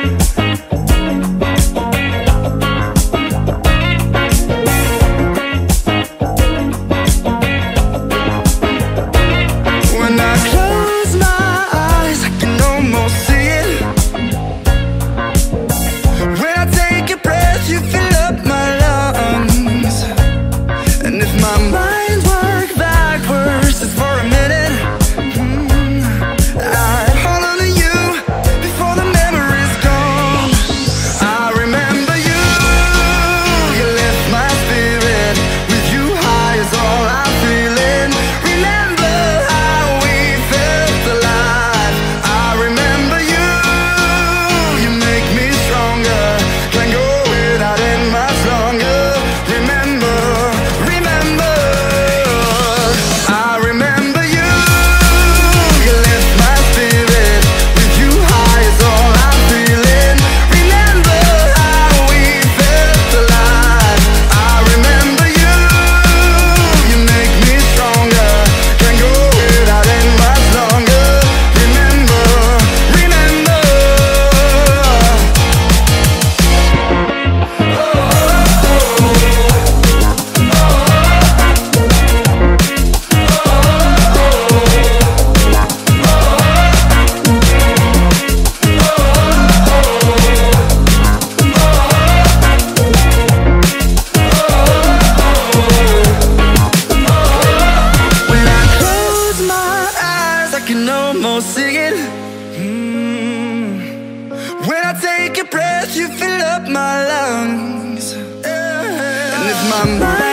Mm-hmm. Can almost see it mm. When I take a breath, you fill up my lungs yeah. And if my mind